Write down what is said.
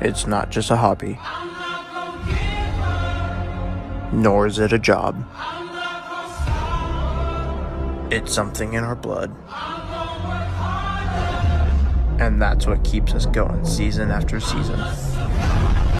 It's not just a hobby, nor is it a job. It's something in our blood. And that's what keeps us going season after season.